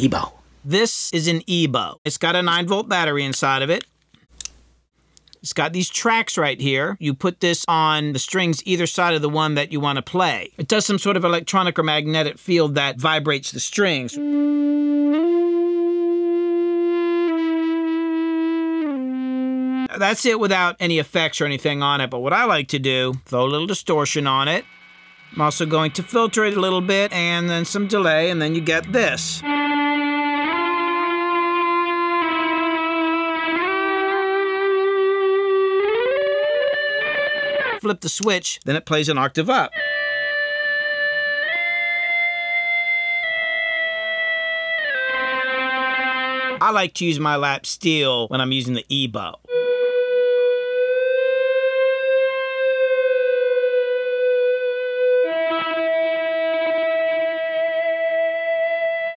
EBow. This is an EBow. It's got a 9 volt battery inside of it. It's got these tracks right here. You put this on the strings either side of the one that you want to play. It does some sort of electronic or magnetic field that vibrates the strings. That's it without any effects or anything on it, but what I like to do, throw a little distortion on it. I'm also going to filter it a little bit and then some delay, and then you get this. Flip the switch, then it plays an octave up. I like to use my lap steel when I'm using the EBow.